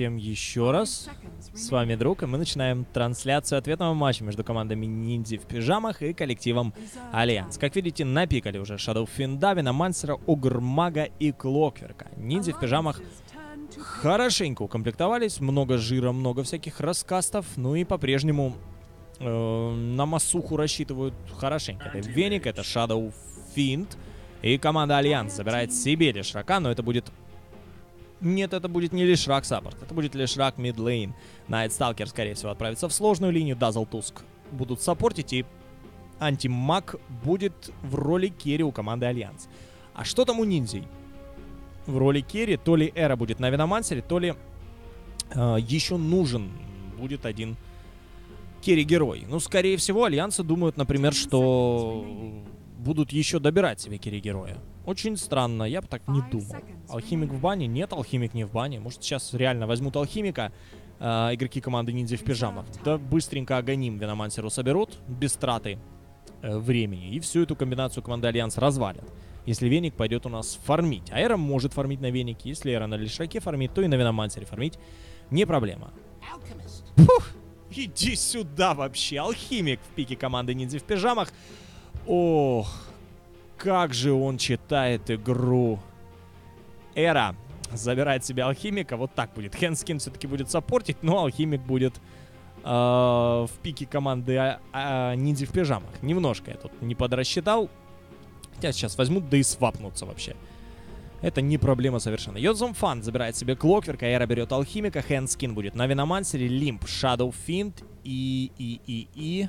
Всем еще раз. С вами Друг, и мы начинаем трансляцию ответного матча между командами Ниндзи в пижамах и коллективом Альянс. Как видите, напикали уже Shadow Fiend а, Виномансера, Огрмага и Клокверка. Ниндзи в пижамах хорошенько укомплектовались, много жира, много всяких раскастов, ну и по-прежнему э, на массуху рассчитывают хорошенько. Это Веник, это Shadow Fiend, и команда Альянс забирает себе Лешрака, но это будет нет, это будет не Лешрак support, это будет Лешрак midlane. Найтсталкер, скорее всего, отправится в сложную линию, Дазл Туск будут саппортить, и антимаг будет в роли carry у команды Альянс. А что там у ниндзей? В роли carry то ли Эра будет на Виномансере, то ли э, еще нужен будет один carry-герой. Ну, скорее всего, Альянсы думают, например, что будут еще добирать себе carry-героя. Очень странно, я бы так не думал. Алхимик в бане? Нет, алхимик не в бане. Может, сейчас реально возьмут алхимика, э, игроки команды ниндзя в пижамах. Да быстренько аганим Виномансеру соберут, без траты э, времени. И всю эту комбинацию команды Альянс развалят. Если Веник пойдет у нас фармить. А Эра может фармить на Венике. Если Эра на Лешраке фармит, то и на Виномансере фармить не проблема. Фух, иди сюда вообще. Алхимик в пике команды ниндзя в пижамах. Ох, как же он читает игру. Эра забирает себе алхимика. Вот так будет. Хенскин все-таки будет саппортить, но алхимик будет э, в пике команды а, а, ниндзя в пижамах. Немножко я тут не подрасчитал. Хотя сейчас возьмут, да и свапнутся вообще. Это не проблема совершенно. Йодзум Фан забирает себе Клокверка, Эра берет Алхимика, Хэнскин будет на Виномансере, Лимп, Shadow Финт и... и... и... и...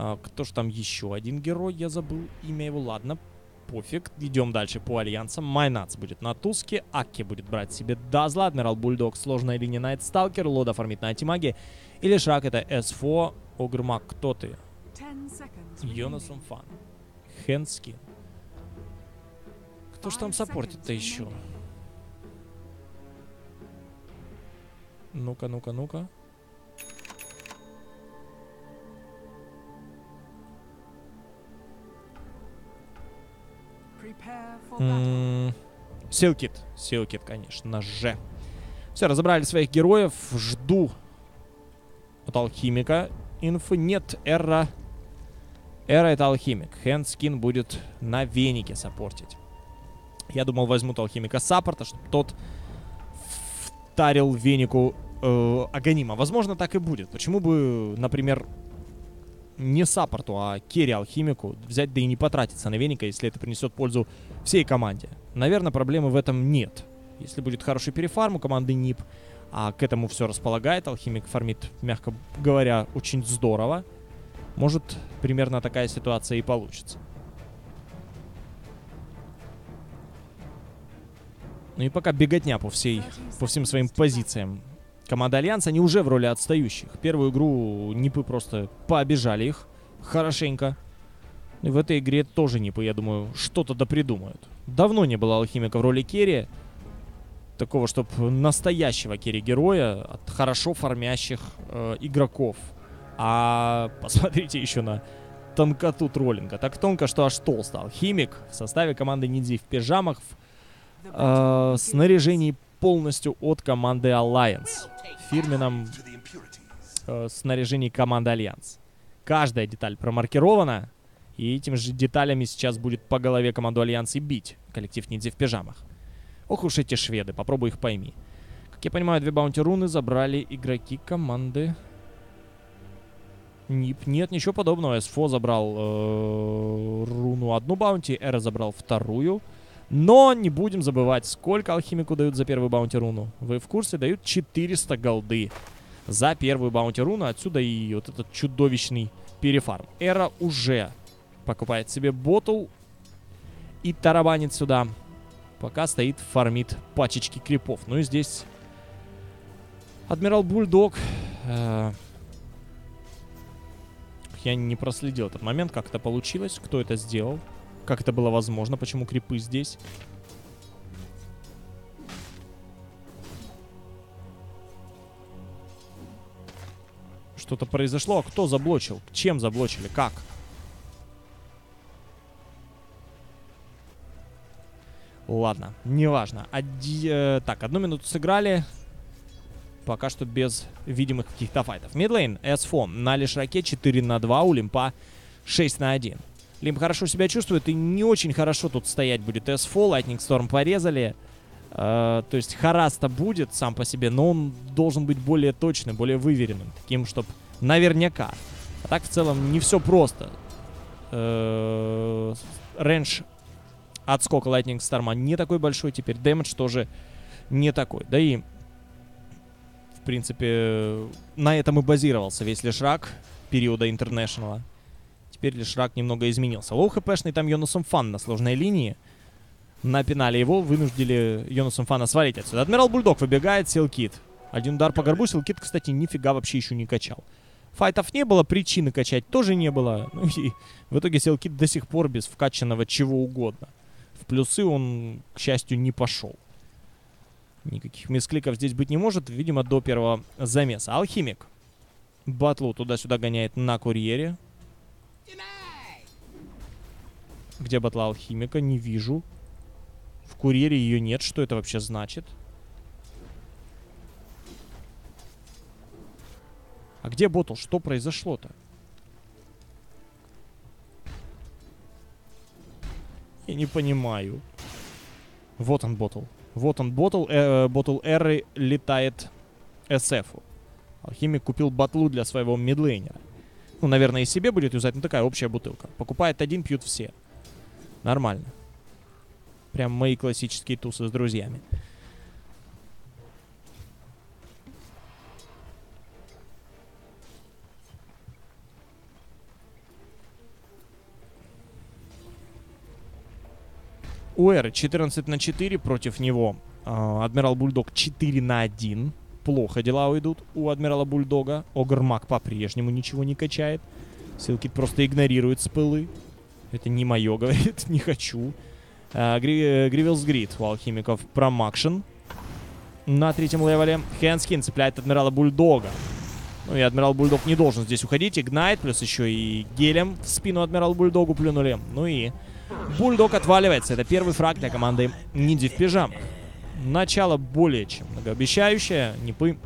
А, кто ж там еще один герой? Я забыл имя его. Ладно, пофиг. Идем дальше по альянсам. Майнац будет на Туске. Аки будет брать себе Дазла. Адмирал Бульдог. Сложная линия Найт Сталкер. Лода фармит на антимаге. Или Шрак это S4. Огрмак, кто ты? Йонасом Фан. Хенскин. Кто ж там саппортит-то еще? Ну-ка, ну-ка, ну-ка. Силкит. Силкит, конечно же. Все, разобрали своих героев. Жду от алхимика инфы. Нет, Эра... Эра это алхимик. Хендскин будет на венике саппортить. Я думал, возьмут алхимика саппорта, чтобы тот втарил венику э, Аганима. Возможно, так и будет. Почему бы, например, не саппорту, а керри алхимику взять да и не потратиться на веника, если это принесет пользу всей команде. Наверное, проблемы в этом нет. Если будет хороший перефарм у команды НИП, а к этому все располагает, алхимик фармит, мягко говоря, очень здорово, может примерно такая ситуация и получится. Ну и пока беготня по, всей, по всем своим позициям. Команда Альянс, они уже в роли отстающих. Первую игру Нипы просто пообижали их хорошенько. И в этой игре тоже Нипы, я думаю, что-то допридумают. Давно не было Алхимика в роли carry. Такого, чтобы настоящего carry-героя от хорошо фармящих э, игроков. А посмотрите еще на тонкоту троллинга. Так тонко, что аж толсто. Алхимик в составе команды Ниндзи в пижамах, в э, снаряжении полностью от команды Alliance. Фирменном э, снаряжении команды Альянс. Каждая деталь промаркирована, и этими же деталями сейчас будет по голове команду Альянс и бить коллектив ниндзя в пижамах. Ох уж эти шведы, попробуй их пойми. Как я понимаю, две bounty руны забрали игроки команды Нип. Нет, ничего подобного. СФ забрал э, руну одну bounty, Эра забрал вторую. Но не будем забывать, сколько алхимику дают за первую баунти руну. Вы в курсе? Дают 400 голды за первую баунти руну. Отсюда и вот этот чудовищный перефарм. Эра уже покупает себе ботл и тарабанит сюда. Пока стоит, фармит пачечки крипов. Ну и здесь Адмирал Бульдог. Э, я не проследил этот момент, как это получилось, кто это сделал. Как это было возможно? Почему крипы здесь? Что-то произошло. А кто заблочил? Чем заблочили? Как? Ладно, неважно. Оди... Э, так, одну минуту сыграли. пока что без видимых каких-то файтов. Мидлейн, S4 на Лишраке 4 на 2, у Лимпа 6 на 1. Лимп хорошо себя чувствует и не очень хорошо тут стоять будет. S4, Lightning Storm порезали. Э, то есть харас-то будет сам по себе, но он должен быть более точным, более выверенным. Таким, чтобы наверняка. А так в целом не все просто. Uh, рейндж отскока Lightning Storm не такой большой теперь. Damage тоже не такой. Да и, в принципе, на этом и базировался весь Лешрак периода Интернешнала. Теперь Лешрак немного изменился. Лоу хпшный там Йонасом Фан на сложной линии. Напинали его, вынудили Йонасом Фана свалить отсюда. Адмирал Бульдог выбегает, Силкит. Один удар по горбу, Силкит, кстати, нифига вообще еще не качал. Файтов не было, причины качать тоже не было. Ну и в итоге Силкит до сих пор без вкачанного чего угодно. В плюсы он, к счастью, не пошел. Никаких мискликов здесь быть не может, видимо, до первого замеса. Алхимик. Батлу туда-сюда гоняет на курьере. Где батла алхимика? Не вижу. В курьере ее нет. Что это вообще значит? А где ботл? Что произошло-то? Я не понимаю. Вот он, ботл. Вот он, ботл. Э, ботл Эры летает SF. Алхимик купил батлу для своего мидлейнера. Ну, наверное, и себе будет юзать. Ну, такая общая бутылка. Покупает один, пьют все. Нормально. Прям мои классические тусы с друзьями. У Эры 14 на 4 против него. Uh, Адмирал Бульдог 4 на 1. Плохо дела уйдут у Адмирала Бульдога. Огрмак по-прежнему ничего не качает. Силкит просто игнорирует спылы. Это не мое, говорит, не хочу. Uh, Гри Гривилс Грид у алхимиков промакшен. На третьем левеле Хэнскин цепляет Адмирала Бульдога. Ну и Адмирал Бульдог не должен здесь уходить. Игнайт, плюс еще и гелем в спину Адмирал Бульдогу плюнули. Ну и Бульдог отваливается. Это первый фраг для команды Ниндзя в пижамах. Начало более чем многообещающее. Нипы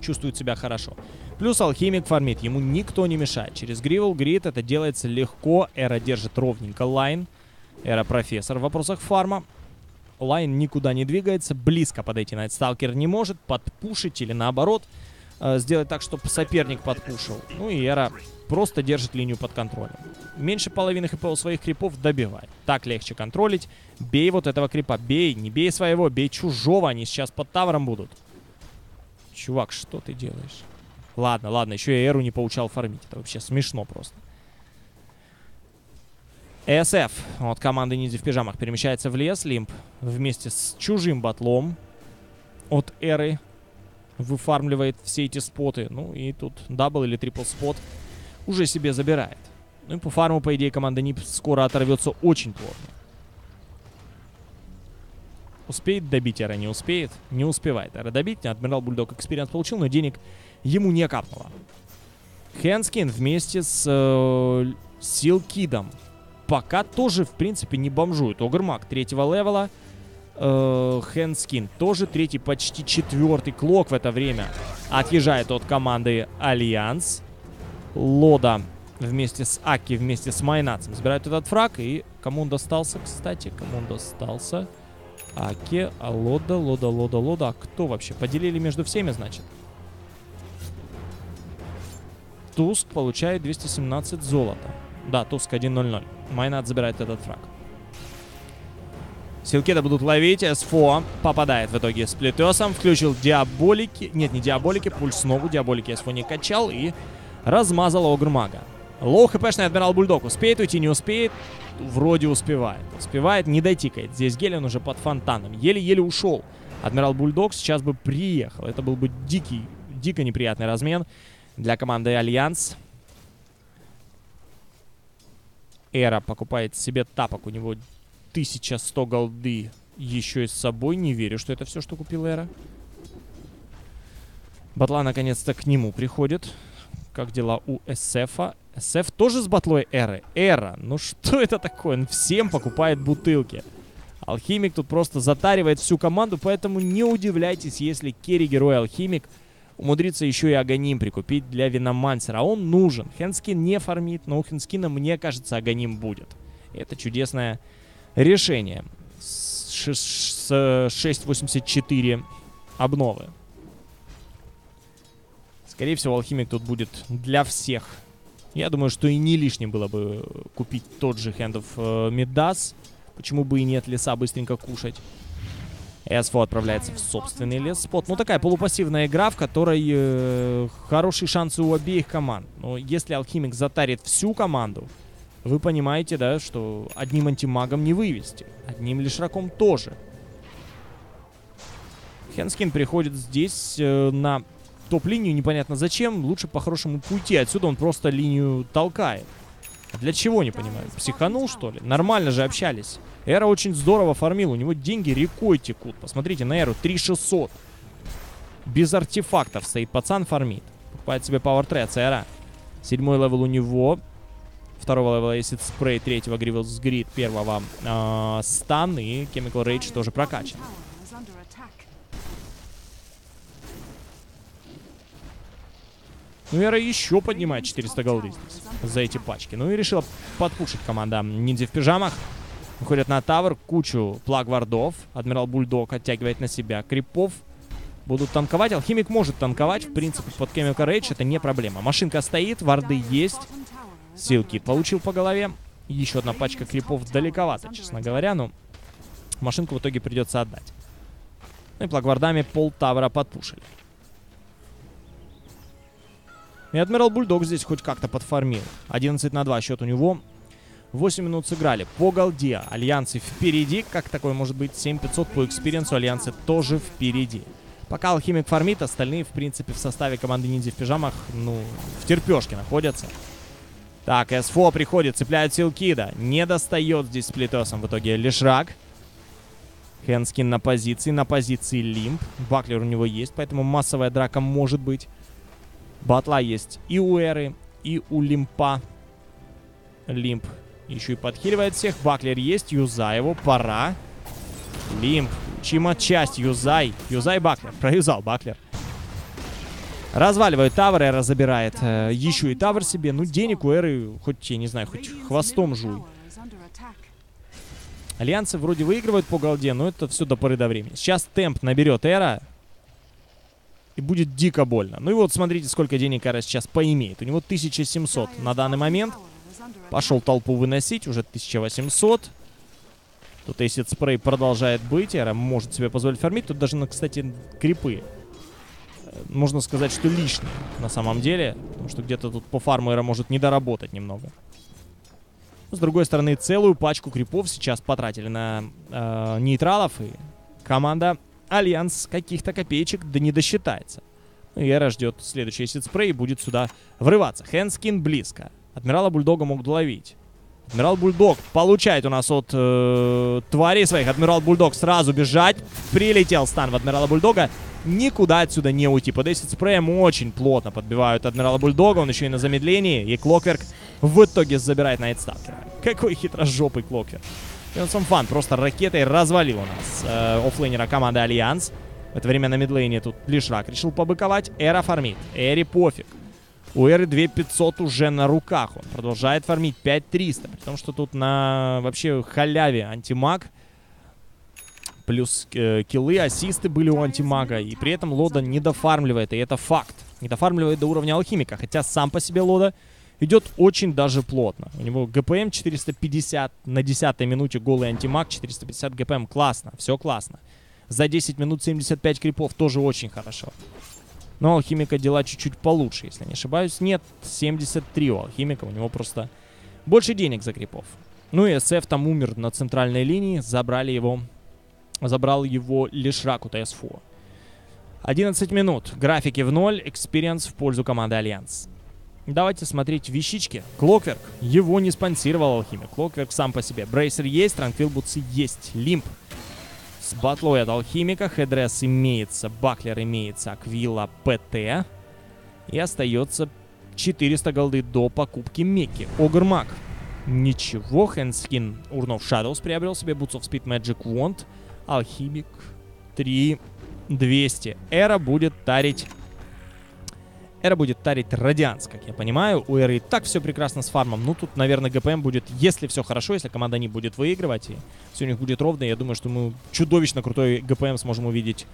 чувствует себя хорошо. Плюс алхимик фармит. Ему никто не мешает. Через Greevil's Greed это делается легко. Эра держит ровненько line. Эра профессор в вопросах фарма. Line никуда не двигается. Близко подойти Найтсталкер не может. Подпушить или наоборот э, сделать так, чтобы соперник подпушил. Ну и Эра просто держит линию под контролем. Меньше половины хп у своих крипов добивай. Так легче контролить. Бей вот этого крипа. Бей. Не бей своего, бей чужого. Они сейчас под тавером будут. Чувак, что ты делаешь? Ладно, ладно, еще я Эру не получал фармить. Это вообще смешно просто. SF от команды Ниндзя в пижамах перемещается в лес. Лимп вместе с чужим батлом от Эры выфармливает все эти споты. Ну и тут double или triple spot уже себе забирает. Ну и по фарму, по идее, команда НИП скоро оторвется очень плотно. Успеет добить Эра, не успеет? Не успевает Эра добить. Адмирал Бульдог experience получил, но денег ему не капнуло. Хэндскен вместе с э, Силкидом пока тоже, в принципе, не бомжует. Огрмаг третьего левела. Хэндскен тоже третий, почти четвертый. Клок в это время отъезжает от команды Альянс. Лода вместе с Аки, вместе с Майнацем забирают этот фраг. И кому он достался, кстати? Кому он достался? Аки, а Лода, Лода, Лода, Лода. А кто вообще? Поделили между всеми, значит? Туск получает 217 золота. Да, Туск 1-0-0. Майнат забирает этот фраг. Силкеда будут ловить. СФО попадает в итоге с плетесом. Включил диаболики. Нет, не диаболики. Пульс снова. Диаболики СФО не качал. И размазал Огрмага. Лоу хпшный Адмирал Бульдог. Успеет уйти, не успеет? Вроде успевает. Успевает, не дотикает. Здесь Гелен уже под фонтаном. Еле-еле ушел. Адмирал Бульдог сейчас бы приехал. Это был бы дикий, дико неприятный размен для команды Альянс. Эра покупает себе тапок. У него 1100 голды еще и с собой. Не верю, что это все, что купил Эра. Ботла наконец-то к нему приходит. Как дела у СФа? СФ тоже с ботлой Эры. Эра, ну что это такое? Он всем покупает бутылки. Алхимик тут просто затаривает всю команду, поэтому не удивляйтесь, если carry-герой Алхимик умудрится еще и Аганим прикупить для Виномансера. А он нужен. Хенскин не фармит, но у Хенскина, мне кажется, Аганим будет. Это чудесное решение. С 6.84 обновы. Скорее всего, алхимик тут будет для всех. Я думаю, что и не лишним было бы купить тот же Hand of э, Midas. Почему бы и нет леса быстренько кушать. СФО отправляется в собственный лес спот. Ну, такая полупассивная игра, в которой э, хорошие шансы у обеих команд. Но если Алхимик затарит всю команду, вы понимаете, да, что одним антимагом не вывести. Одним лишь раком тоже. Хенскин приходит здесь э, на топ-линию, непонятно зачем. Лучше по-хорошему уйти отсюда, он просто линию толкает. А для чего, не понимаю? Психанул, что ли? Нормально же общались. Эра очень здорово фармил, у него деньги рекой текут. Посмотрите на Эру, 3600. Без артефактов стоит пацан фармит. Покупает себе Power Treads, Эра. Седьмой левел у него. Второго левела Acid Spray, третьего Greevil's Greed, первого э, Стан и Chemical Rage тоже прокачан. Ну, Эра еще поднимает 400 голды здесь за эти пачки. Ну и решила подпушить команда ниндзя в пижамах. Выходят на тавер, кучу плаг-вардов. Адмирал Бульдог оттягивает на себя крипов. Будут танковать. Алхимик может танковать. В принципе, под Chemical Rage это не проблема. Машинка стоит, варды есть. Силки получил по голове. Еще одна пачка крипов далековато, честно говоря. Но машинку в итоге придется отдать. Ну и плагвардами пол тавера подпушили. И Адмирал Бульдог здесь хоть как-то подфармил. 11 на 2 счет у него. 8 минут сыграли. По голде альянсы впереди. Как такое может быть? 7500 по экспириенсу. Альянсы тоже впереди. Пока Алхимик фармит, остальные, в принципе, в составе команды ниндзя в пижамах, ну, в терпешке находятся. Так, SF приходит, цепляет Силкида. Не достает здесь Split Earth ом в итоге Лешрак. Хенскин на позиции, на позиции Лимп. Баклер у него есть, поэтому массовая драка может быть. Батла есть и у Эры, и у Лимпа. Лимп еще и подхиливает всех. Баклер есть, юзай его, пора. Лимп, чима часть, юзай. Юзай Баклер, проюзал Баклер. Разваливает тавер, Эра забирает э, еще и тавер себе. Ну, денег у Эры, хоть, я не знаю, хоть хвостом жуй. Альянсы вроде выигрывают по голде, но это все до поры до времени. Сейчас темп наберет Эра и будет дико больно. Ну и вот смотрите, сколько денег Эра сейчас поимеет. У него 1700 на данный момент. Пошел толпу выносить, уже 1800. Тут Acid Spray продолжает быть, Эра может себе позволить фармить. Тут даже, кстати, крипы. Можно сказать, что лишние на самом деле. Потому что где-то тут по фарму Эра может не доработать немного. С другой стороны, целую пачку крипов сейчас потратили на э, нейтралов. И команда Альянс каких-то копеечек да не досчитается. Ну, Эра ждет следующий Acid Spray и будет сюда врываться. Хэнскин близко. Адмирала Бульдога могут ловить. Адмирал Бульдог получает у нас от э, тварей своих. Адмирал Бульдог сразу бежать. Прилетел стан в Адмирала Бульдога. Никуда отсюда не уйти. Под Acid Spray ем очень плотно подбивают Адмирала Бульдога. Он еще и на замедлении. И Клокверк в итоге забирает Найтсталкера. Какой хитрожопый Клокверк. Фан Фан просто ракетой развалил у нас э, оффлейнера команды Альянс. В это время на мидлейне тут Лешрак решил побыковать. Эра фармит. Эре пофиг. У Эры 2500 уже на руках. Он продолжает фармить 5300. При том, что тут на вообще халяве антимаг. Плюс э, киллы, ассисты были у антимага. И при этом Лода не дофармливает. И это факт. Не дофармливает до уровня алхимика. Хотя сам по себе Лода идет очень даже плотно. У него ГПМ 450 на 10 минуте голый антимаг, 450 ГПМ. Классно, все классно. За 10 минут 75 крипов тоже очень хорошо. Но у Алхимика дела чуть-чуть получше, если не ошибаюсь. Нет, 73 у Алхимика, у него просто больше денег за крипов. Ну и SF там умер на центральной линии, забрали его, забрал его Лешрак у ТСФО. 11 минут, графики в ноль, экспириенс в пользу команды Альянс. Давайте смотреть вещички. Клокверк. Его не спонсировал Алхимик. Клокверк сам по себе. Bracer есть, Tranquil Boots ы есть. Лимп. С ботлой от Алхимика. Headdress имеется, Buckler имеется, Aquila, ПТ. И остается 400 голды до покупки Мекки. Огрмак. Ничего, Хэнскин Urn of Shadows приобрел себе Boots of Speed Magic Wand. Алхимик 3 200. Эра будет тарить... Эра будет тарить Радианс, как я понимаю. У Эры и так все прекрасно с фармом. Ну, тут, наверное, ГПМ будет, если все хорошо, если команда не будет выигрывать, и все у них будет ровно, я думаю, что мы чудовищно крутой ГПМ сможем увидеть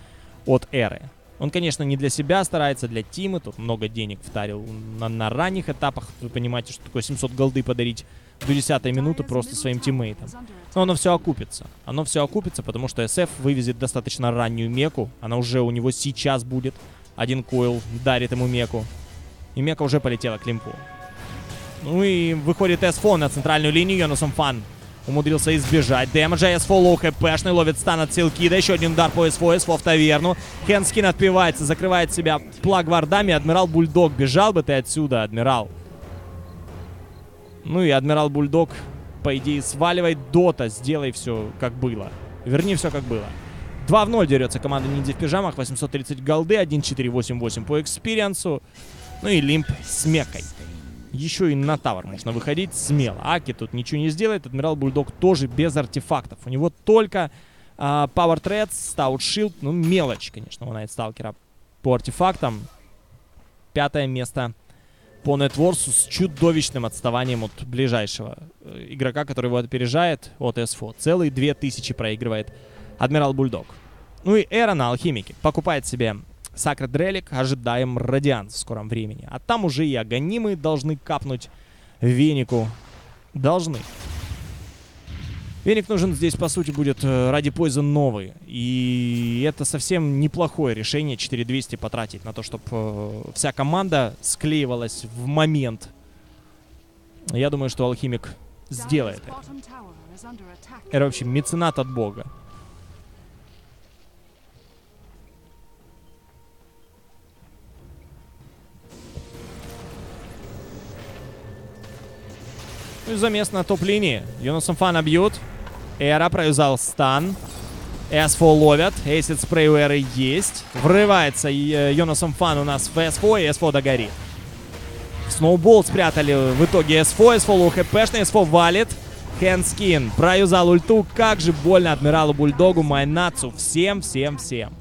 от Эры. Он, конечно, не для себя старается, для Тимы. Тут много денег втарил на, на ранних этапах. Вы понимаете, что такое 700 голды подарить до 10 минуты просто своим тиммейтам. Но оно все окупится. Оно все окупится, потому что SF вывезет достаточно раннюю меку. Она уже у него сейчас будет. Один койл дарит ему меку. И мека уже полетела к лимпу. Ну и выходит S4 на центральную линию. Jonassomfan умудрился избежать дэмэджа. S4 лоу хпшный, ловит стан от Силкида. Еще один удар по S4, S4 в таверну. Хенскин отпивается, закрывает себя Plague Ward ами. Адмирал Бульдог, бежал бы ты отсюда, Адмирал. Ну и Адмирал Бульдог, по идее, сваливает Дота. Сделай все, как было. Верни все, как было. 2 в 0 дерется команда ниндзя в пижамах. 830 голды, 1-4-8-8 по экспириенсу. Ну и Лимп с мекой. Еще и на тавер можно выходить смело. Аки тут ничего не сделает. Адмирал Бульдог тоже без артефактов. У него только uh, Power Treads, Stout Shield. Ну, мелочь, конечно, у Найтсталкера по артефактам. Пятое место по нетворсу с чудовищным отставанием от ближайшего э, игрока, который его опережает, от S4. Целые 2000 проигрывает Адмирал Бульдог. Ну и Эра на Алхимике. Покупает себе Sacred Relic, ожидаем Радианс в скором времени. А там уже и Аганимы должны капнуть Венику. Должны. Веник нужен здесь, по сути, будет э, ради Poison новый. И это совсем неплохое решение 4200 потратить на то, чтобы э, вся команда склеивалась в момент. Я думаю, что Алхимик сделает это. Это вообще меценат от бога. Ну и замес на топ-линии. Юнусом Фана бьют. Эра провязал стан. S4 ловят. Эйсид спрей у Эры есть. Врывается э, Йонасом Фан у нас в S4, и S4 догорит. Snowball спрятали в итоге S4. S4 лоу хпшный, S4 валит. Хэнскин проюзал ульту. Как же больно Адмиралу Бульдогу, Майнацу. Всем, всем, всем.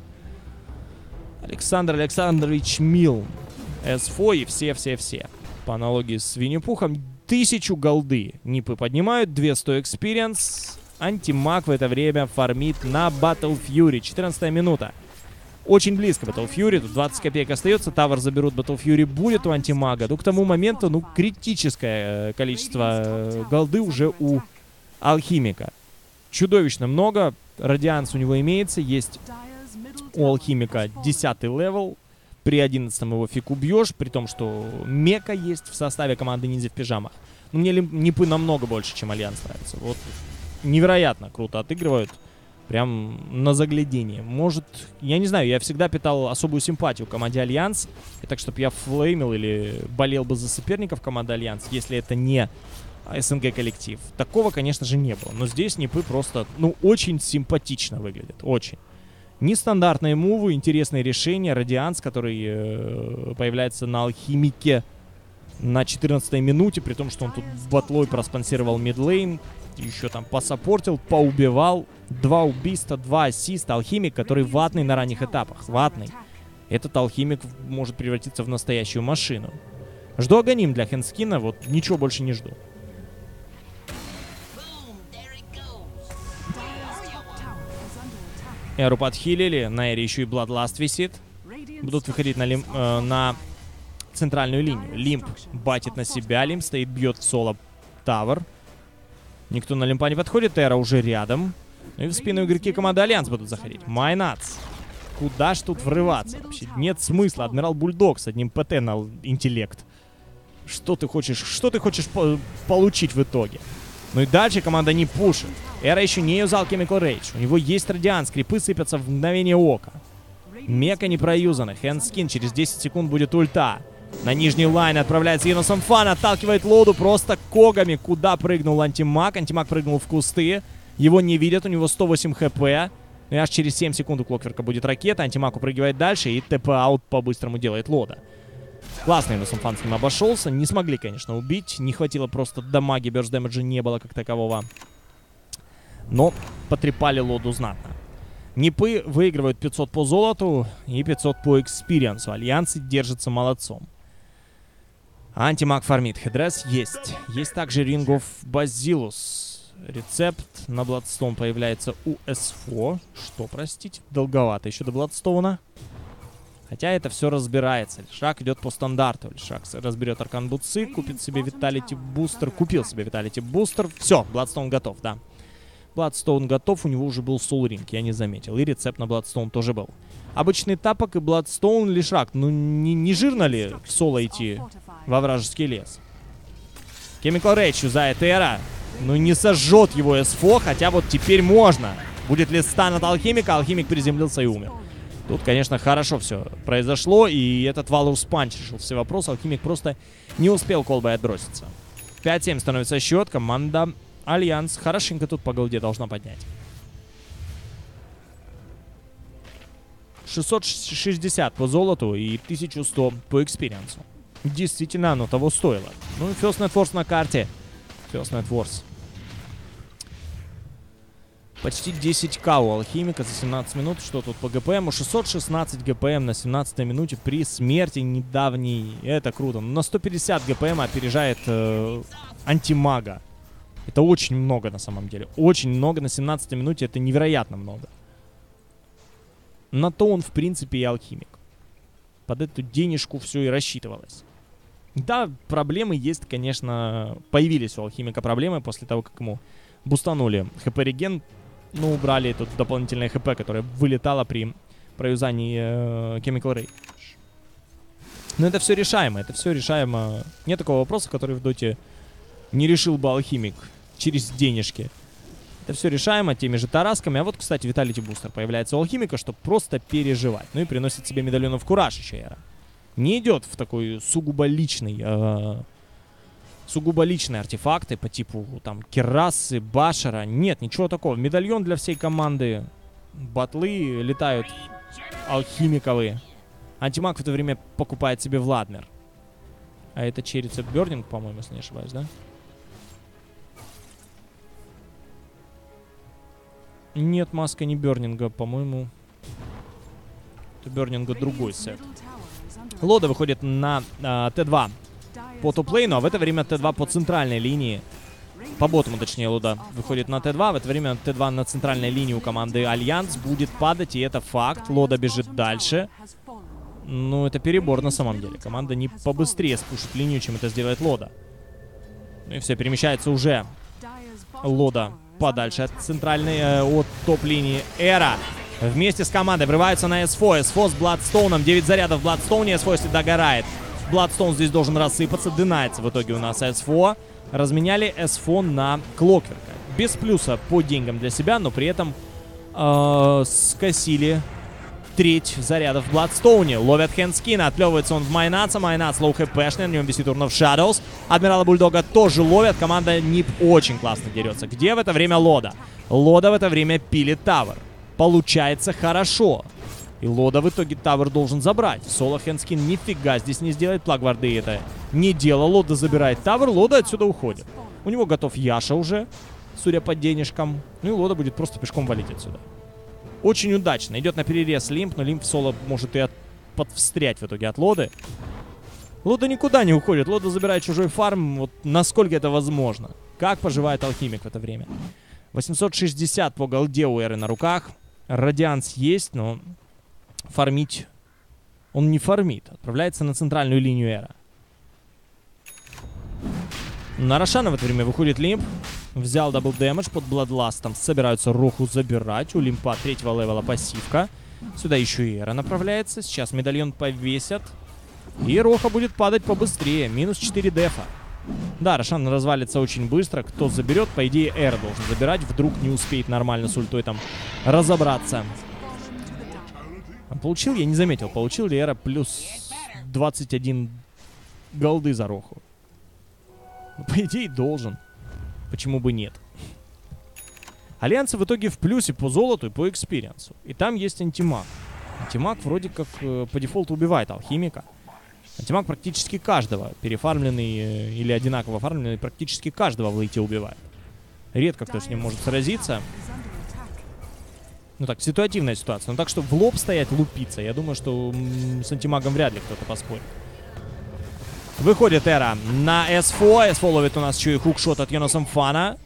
Александр Александрович Милн. S4 и все-все-все. По аналогии с Винни-Пухом тысячу голды. Нипы поднимают, 200 экспириенс. Антимаг в это время фармит на Battle Fury. 14 минута. Очень близко Battle Fury, тут 20 копеек остается, Тавр заберут, Battle Fury будет у антимага. Ну, к тому моменту, ну, критическое э, количество э, голды уже у алхимика. Чудовищно много, Radiance у него имеется, есть у алхимика 10 левел, при 11 его фиг убьешь, при том, что Мека есть в составе команды ниндзя в пижамах. Но мне Нипы намного больше, чем Альянс нравится. Вот невероятно круто отыгрывают. Прям на заглядение. Может, я не знаю, я всегда питал особую симпатию команде Альянс. И так, чтобы я флеймил или болел бы за соперников команды Альянс, если это не СНГ коллектив. Такого, конечно же, не было. Но здесь Нипы просто, ну, очень симпатично выглядят. Очень. Нестандартные мувы, интересные решения. Radiance, который э, появляется на алхимике на 14 минуте, при том, что он тут батлой проспонсировал мидлейн, еще там посаппортил, поубивал. Два убийства, два ассиста. Алхимик, который ватный на ранних этапах. Ватный. Этот алхимик может превратиться в настоящую машину. Жду агоним для Хенскина, вот ничего больше не жду. Эру подхилили. На Эре еще и Bloodlust висит. Будут выходить на, лим, э, на центральную линию. Лимп байтит на себя. Лимп стоит, бьет в соло Тавр. Никто на лимпа не подходит. Эра уже рядом. Ну и в спину игроки команды Альянс будут заходить. Майнац. Куда ж тут врываться? Вообще нет смысла. Адмирал Бульдог с одним ПТ на интеллект. Что ты хочешь, что ты хочешь по получить в итоге? Ну и дальше команда не пушит. Эра еще не юзал Chemical Rage. У него есть Radiance, крипы сыпятся в мгновение ока. Мека не проюзана. Хендскин через 10 секунд будет ульта. На нижний лайн отправляется Иносом Фан, отталкивает лоду просто когами. Куда прыгнул антимаг? Антимаг прыгнул в кусты. Его не видят, у него 108 хп. И аж через 7 секунд у Клокверка будет ракета. Антимаг упрыгивает дальше и TP out по-быстрому делает лода. Классно Инусумфан с ним обошелся. Не смогли, конечно, убить. Не хватило просто дамаги, burst дэмэджа не было как такового. Но потрепали лоду знатно. Нипы выигрывают 500 по золоту и 500 по экспириенсу. Альянсы держатся молодцом. Антимаг фармит. Headdress есть. Есть также Ring of Basilius. Рецепт на Bloodstone появляется у s4. Что, простите? Долговато еще до Бладстоуна. Хотя это все разбирается. Лишак идет по стандарту. Лишак разберет Arcane бутсы, купит себе Vitality Booster. Купил себе Vitality Booster. Все, Bloodstone готов, да. Bloodstone готов, у него уже был Soul Ring, я не заметил. И рецепт на Bloodstone тоже был. Обычный тапок и Bloodstone Лишак. Ну не, не жирно ли в соло идти во вражеский лес? Chemical Rage юзает Эра. Ну не сожжет его s4, хотя вот теперь можно. Будет ли стан от Алхимика? Алхимик приземлился и умер. Тут, конечно, хорошо все произошло, и этот Walrus Punch решил все вопросы. Алхимик просто не успел колбой отброситься. 5-7 становится счет. Команда Альянс хорошенько тут по голде должна поднять. 660 по золоту и 1100 по экспириенсу. Действительно, оно того стоило. Ну и First net worth на карте. First net worth. Почти 10к у Алхимика за 17 минут. Что тут по ГПМу? 616 ГПМ на 17 минуте при смерти недавней. Это круто. На 150 ГПМ опережает э, антимага. Это очень много на самом деле. Очень много на 17 минуте. Это невероятно много. На то он, в принципе, и алхимик. Под эту денежку все и рассчитывалось. Да, проблемы есть, конечно. Появились у алхимика проблемы после того, как ему бустанули хп-реген. Ну, убрали тут дополнительное хп, которое вылетало при проюзании э, Chemical Ray. Но это все решаемо, это все решаемо. Нет такого вопроса, который в доте не решил бы алхимик через денежки. Это все решаемо теми же тарасками. А вот, кстати, Виталити Бустер появляется у Алхимика, чтобы просто переживать. Ну и приносит себе медальонов Кураж еще Эра. Не идет в такой сугубо личный... Э, сугубо личные артефакты по типу там Керасы, Башера. Нет, ничего такого. Медальон для всей команды. Батлы летают алхимиковые. Антимаг в это время покупает себе Владмер. А это Черрица Бернинг, по-моему, если не ошибаюсь, да? Нет, маска не Бернинга, по-моему. Это Бернинга другой сет. Лода выходит на а, Т2 по топлейну, а в это время Т2 по центральной линии. По ботому, точнее, Лода выходит на Т2. В это время Т2 на центральной линии у команды Альянс будет падать, и это факт. Лода бежит дальше. Ну, это перебор на самом деле. Команда не побыстрее спушит линию, чем это сделает Лода. Ну и все, перемещается уже Лода подальше от центральной, э, от топ-линии Эра. Вместе с командой врываются на s4. s4 с Бладстоуном. 9 зарядов в Бладстоуне. s4, если догорает. Bloodstone здесь должен рассыпаться. Динается в итоге у нас s4. Разменяли s4 на Клокверка. Без плюса по деньгам для себя, но при этом э, скосили треть зарядов в Бладстоуне. Ловят хендскин, отплевывается он в Майнаца. Майнац low хпшный, на нем висит Urn of Shadows. Адмирала Бульдога тоже ловят. Команда НИП очень классно дерется. Где в это время Лода? Лода в это время пилит tower. Получается хорошо. И Лода в итоге tower должен забрать. Соло Хендскин нифига здесь не сделает. Плагварды это не делал. Лода забирает tower, Лода отсюда уходит. У него готов Яша уже, судя по денежкам. Ну и Лода будет просто пешком валить отсюда. Очень удачно. Идет на перерез Лимп, но Лимп соло может и от... подвстрять в итоге от Лоды. Лода никуда не уходит. Лода забирает чужой фарм. Вот насколько это возможно. Как поживает Алхимик в это время? 860 по голде у Эры на руках. Радианс есть, но фармить он не фармит. Отправляется на центральную линию Эра. На Рошана в это время выходит Лимп. Взял double damage под Бладластом. Собираются Роху забирать. У Лимпа третьего левела пассивка. Сюда еще и Эра направляется. Сейчас медальон повесят. И Роха будет падать побыстрее. Минус 4 дефа. Да, Рошан развалится очень быстро. Кто заберет, по идее, Эра должен забирать. Вдруг не успеет нормально с ультой там разобраться. получил? Я не заметил. Получил ли Эра плюс 21 голды за Роху? Ну, по идее, должен. Почему бы нет? Альянсы в итоге в плюсе по золоту и по экспириенсу. И там есть антимаг. Антимаг вроде как э, по дефолту убивает алхимика. Антимаг практически каждого, перефармленный э, или одинаково фармленный, практически каждого в лейте убивает. Редко кто с ним может сразиться. Ну так, ситуативная ситуация. Но так что в лоб стоять, лупиться, я думаю, что с антимагом вряд ли кто-то поспорит. Выходит Эра на S4. S4 ловит у нас еще и хукшот от Йонаса Фана.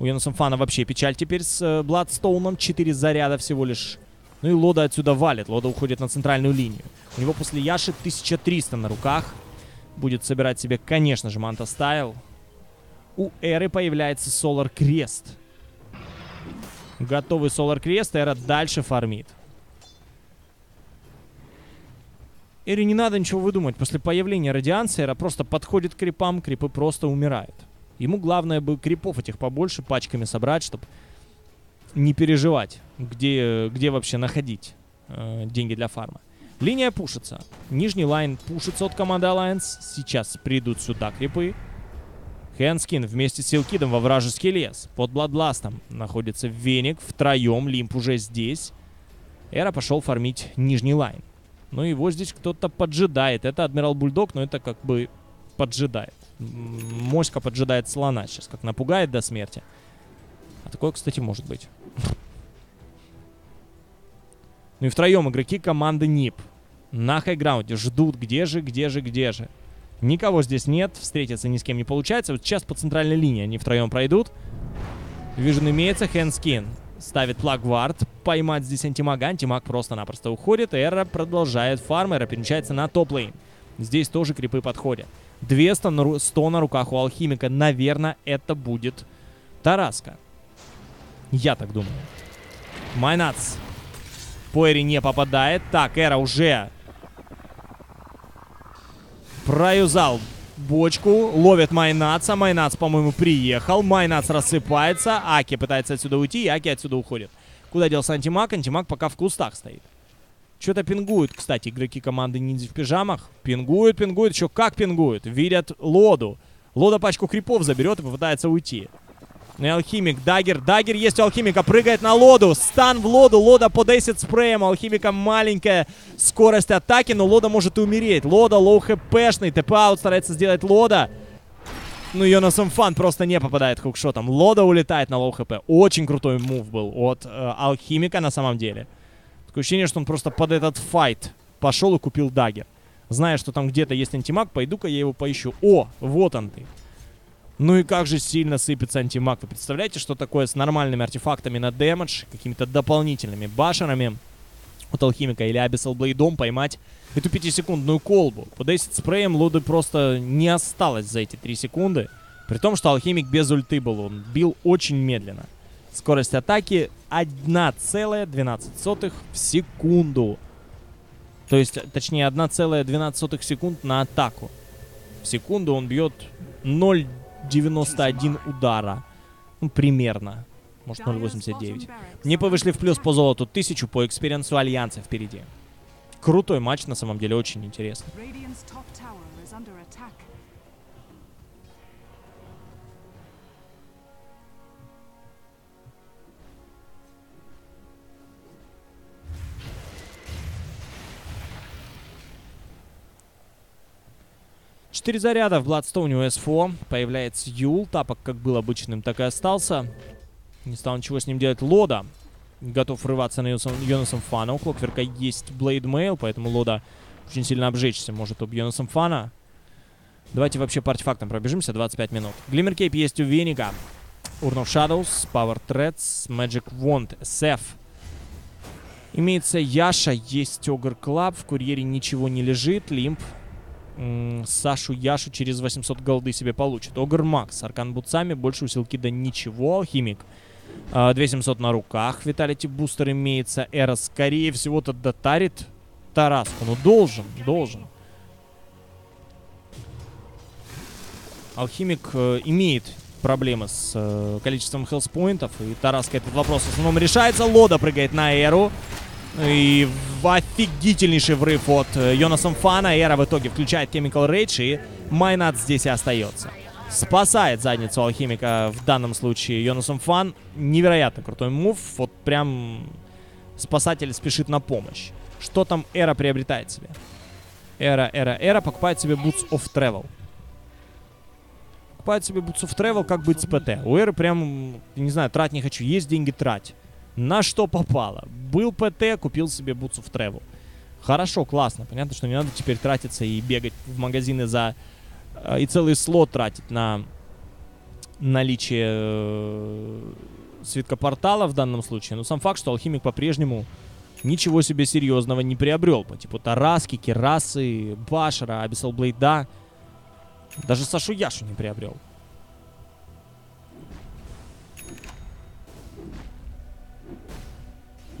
У Йонаса Фана вообще печаль теперь с э, Бладстоуном. Четыре заряда всего лишь. Ну и Лода отсюда валит. Лода уходит на центральную линию. У него после Яши 1300 на руках. Будет собирать себе, конечно же, Манта Стайл. У Эры появляется Солар Крест. Готовый Solar Crest, Эра дальше фармит. Эре не надо ничего выдумать. После появления радианции Эра просто подходит к крипам, крипы просто умирают. Ему главное бы крипов этих побольше пачками собрать, чтобы не переживать, где, где вообще находить э, деньги для фарма. Линия пушится. Нижний лайн пушится от команды Alliance. Сейчас придут сюда крипы. Хэнскин вместе с Силкидом во вражеский лес. Под Бладбластом находится Веник. Втроем Лимп уже здесь. Эра пошел фармить нижний лайн. Но его здесь кто-то поджидает. Это Адмирал Бульдог, но это как бы поджидает. Моська поджидает слона сейчас, как напугает до смерти. А такое, кстати, может быть. Ну и втроем игроки команды НИП. На хайграунде ждут, где же, где же, где же. Никого здесь нет, встретиться ни с кем не получается. Вот сейчас по центральной линии они втроем пройдут. Вижен имеется, Хэнскин ставит плагвард. Поймать здесь антимага. Антимаг просто-напросто уходит. Эра продолжает фарм. Эра перемещается на топ-лейн. Здесь тоже крипы подходят. 200 на, 100 на руках у Алхимика. Наверное, это будет Тараска. Я так думаю. Майнац. По Эре не попадает. Так, Эра уже Проюзал бочку, ловит Майнаца. Майнац, по-моему, приехал. Майнац рассыпается. Акке пытается отсюда уйти, и Акке отсюда уходит. Куда делся антимаг? Антимаг пока в кустах стоит. Что-то пингуют, кстати, игроки команды ниндзя в пижамах. Пингуют, пингуют. Еще как пингуют. Видят Лоду. Лода пачку крипов заберет и попытается уйти. Ну алхимик, dagger, dagger есть у алхимика, прыгает на лоду, стан в лоду, лода под acid спреем, алхимика маленькая скорость атаки, но лода может и умереть. Лода low хпшный, TP-out старается сделать лода. Ну, Йонасом Фан просто не попадает hookshot ом. Лода улетает на low HP. Очень крутой move был от э, Алхимика на самом деле. Такое ощущение, что он просто под этот fight пошел и купил dagger. Зная, что там где-то есть антимаг, пойду-ка я его поищу. О, вот он ты. Ну и как же сильно сыпется антимаг. Вы представляете, что такое с нормальными артефактами на damage, какими-то дополнительными basher ами от алхимика или Abyssal Блейдом поймать эту 5-секундную колбу. Под эсид спреем лоды просто не осталось за эти 3 секунды. При том, что алхимик без ульты был, он бил очень медленно. Скорость атаки 1,12 в секунду. То есть, точнее, 1,12 секунд на атаку. В секунду он бьет 0 91 удара. Ну, примерно. Может, 0.89. Нипы вышли в плюс по золоту. Тысячу по experience у Альянса впереди. Крутой матч, на самом деле, очень интересный. 4 заряда в Bloodstone е у S4. Появляется Eul. Тапок как был обычным, так и остался. Не стал ничего с ним делать. Лода готов врываться на Йонасом Фана. У Clockwerk а есть Blade Mail, поэтому Лода очень сильно обжечься может об Йонасом Фана. Давайте вообще по артефактам пробежимся. 25 минут. Glimmer Cape есть у Веника. Urn of Shadows, Power Treads, Magic Wand, SF. Имеется Yasha, есть Ogre Club, в курьере ничего не лежит, Лимп, Сашу Яшу через 800 gold ы себе получит. Ogre Magi, Arcane Boots ами, больше усилки да ничего. Алхимик. 2700 на руках. Виталити бустер имеется. Эра, скорее всего-то дотарит Тараску. Ну, должен, должен. Алхимик э, имеет проблемы с э, количеством хелспоинтов. И Тараска этот вопрос в основном решается. Лода прыгает на Эру. И офигительнейший врыв от э, Йонаса Фана. Эра в итоге включает Chemical Rage, и Майнат здесь и остается. Спасает задницу Алхимика в данном случае Йонасом Фан. Невероятно крутой мув. Вот прям спасатель спешит на помощь. Что там Эра приобретает себе? Эра, эра, эра покупает себе Boots of Travel. Покупает себе Boots of Travel, как быть с ПТ. У Эры прям, не знаю, трать не хочу. Есть деньги, трать. На что попало. Был ПТ, купил себе Boots of Travel. Хорошо, классно. Понятно, что не надо теперь тратиться и бегать в магазины за... Э, и целый слот тратить на наличие э, свитка портала в данном случае. Но сам факт, что алхимик по-прежнему ничего себе серьезного не приобрел. По типу Тараски, Керасы, Башера, Абиссал Блейда. Даже Сашу Яшу не приобрел.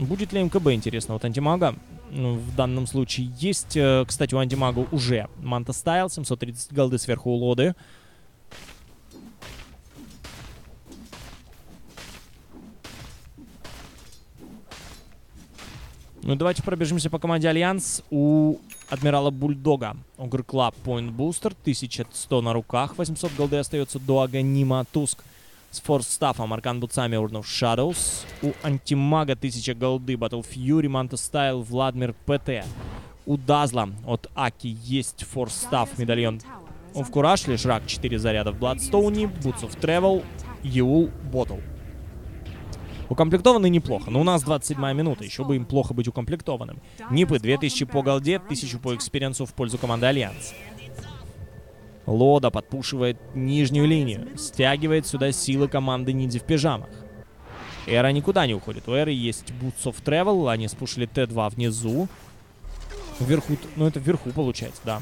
Будет ли МКБ интересно от антимага? Ну, в данном случае есть. Э, кстати, у антимага уже Манта Стайл, 730 голды сверху у Лоды. Ну, давайте пробежимся по команде Альянс. У Адмирала Бульдога. Ogre Club Point Booster. 1100 на руках. 800 gold ы остается до Аганима. Tusk. С Force Staff ом, Arcane Boots ами, Urn of Shadows. У Антимага 1000 gold ы. Battle Fury, Manta Style, Vladmir, PT. У Dazzle а от Аки есть Force Staff, Medallion of Courage, Leshrac 4 заряда в Bloodstone е. Boots of Travel, Eul, Bottle. Укомплектованы неплохо, но у нас 27 минута, еще бы им плохо быть укомплектованным. Нипы 2000 по gold е, 1000 по experience у в пользу команды Альянс. Лода подпушивает нижнюю линию, стягивает сюда силы команды ниндзя в пижамах. Эра никуда не уходит. У Эры есть Boots of Travel, они спушили T2 внизу. Вверху, ну это вверху получается, да.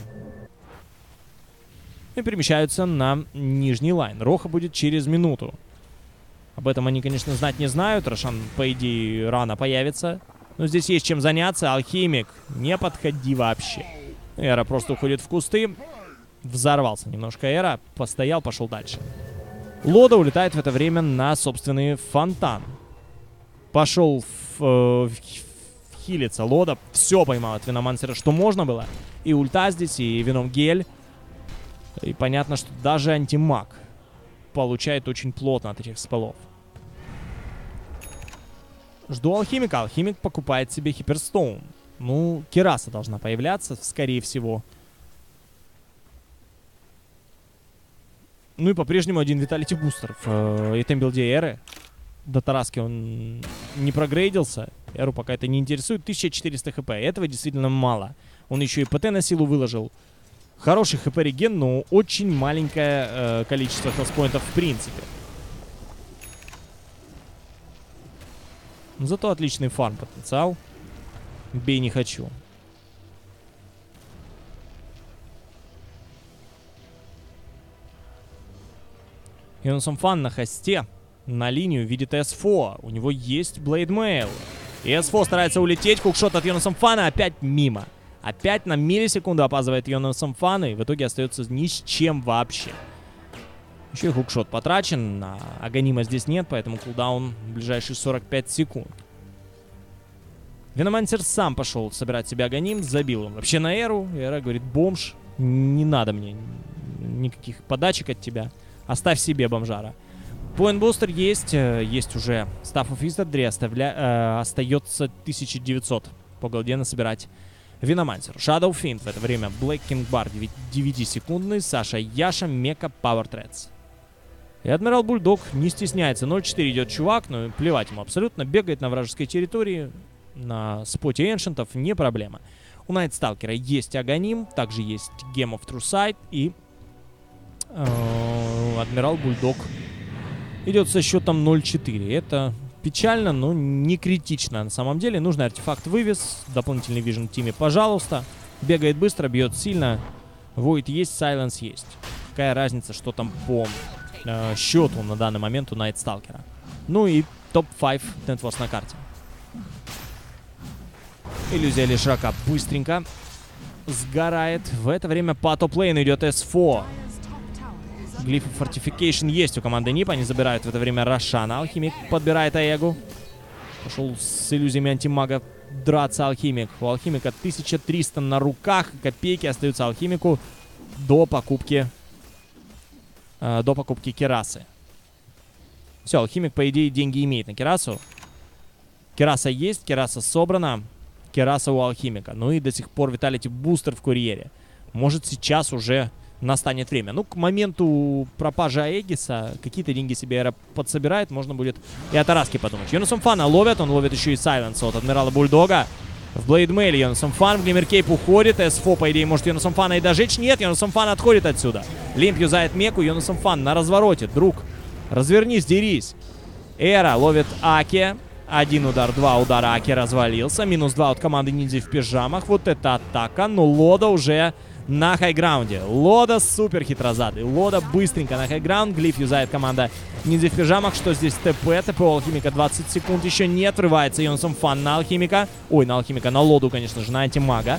И перемещаются на нижний line. Роха будет через минуту. Об этом они, конечно, знать не знают. Рошан, по идее, рано появится. Но здесь есть чем заняться. Алхимик, не подходи вообще. Эра просто уходит в кусты. Взорвался немножко Эра. Постоял, пошел дальше. Лода улетает в это время на собственный фонтан. Пошел в, э, в, хилиться. Лода все поймал от Виномансера, что можно было. И ульта здесь, и вином гель. И понятно, что даже антимаг получает очень плотно от этих спелов. Жду алхимика. Алхимик покупает себе хиперстоун. Ну, Кераса должна появляться, скорее всего. Ну и по-прежнему один Виталити Бустер в э, этом билде Эры. До Тараски он не прогрейдился. Эру пока это не интересует. 1400 хп. Этого действительно мало. Он еще и ПТ на силу выложил. Хороший хп реген, но очень маленькое э, количество хелспоинтов в принципе. Зато отличный фарм потенциал. Бей не хочу. Юнусом Фан на хосте. На линию видит S4. У него есть Blade Mail. И S4 старается улететь. Кукшот от Юнусом Фана опять мимо. Опять на миллисекунду опаздывает Юнусом Фана. И в итоге остается ни с чем вообще. Еще и хукшот потрачен, а Аганима здесь нет, поэтому кулдаун в ближайшие 45 секунд. Виномансер сам пошел собирать себе Аганим, забил он вообще на Эру. Эра говорит, бомж, не надо мне никаких подачек от тебя. Оставь себе бомжара. Поинт-бустер есть, э, есть уже Staff of Wizardry, оставля... э, остается 1900 по голде насобирать Виномансер. Shadow Fiend в это время Black King Bar 9-секундный, Саша Яша, Мека, Power Threads. И Адмирал Бульдог не стесняется. 0-4 идет чувак, но плевать ему абсолютно. Бегает на вражеской территории. На споте эншентов не проблема. У Найтсталкера есть Аганим, также есть Game of True Sight и Адмирал Бульдог идет со счетом 0-4. Это печально, но не критично на самом деле. Нужный артефакт вывез, дополнительный вижен тиме, пожалуйста. Бегает быстро, бьет сильно. Void есть, Silence есть. Какая разница, что там по э, счету на данный момент у Найтсталкера. Ну и топ-5 Тентвос на карте. Иллюзия Лишрака быстренько сгорает. В это время по топ-лейну идет S4. Глиф Fortification есть у команды НИП. Они забирают в это время Рошана. Алхимик подбирает Аэгу. Пошел с иллюзиями антимага драться Алхимик. У Алхимика 1300 на руках. Копейки остаются Алхимику до покупки э, до покупки Керасы. Все, Алхимик, по идее, деньги имеет на Керасу. Кераса есть, Кераса собрана. Кераса у Алхимика. Ну и до сих пор Vitality Booster в Курьере. Может сейчас уже настанет время. Ну, к моменту пропажи Aegis а какие-то деньги себе Эра подсобирает, можно будет и о Tarrasque подумать. Йонасом Фана ловят, он ловит еще и silence а от Адмирала Бульдога. В Blade Mail е Йонасом Фан в Glimmer Cape уходит, СФО, по идее, может Йонасом Фана и дожечь. Нет, Йонасом Фан отходит отсюда. Лимп юзает Mek у, Йонасом Фан на развороте. Друг, развернись, дерись. Эра ловит Аки. Один удар, два удара Аки развалился. Минус два от команды ниндзя в пижамах. Вот это атака. Но Лода уже на high ground е. Лода супер хитрозадый. Лода быстренько на high ground. Glyph юзает команда ниндзя в пижамах. Что здесь TP? TP у Алхимика 20 секунд. Еще не отрывается Йонсом Фан на Алхимика. Ой, на Алхимика, на Лоду, конечно же, на антимага.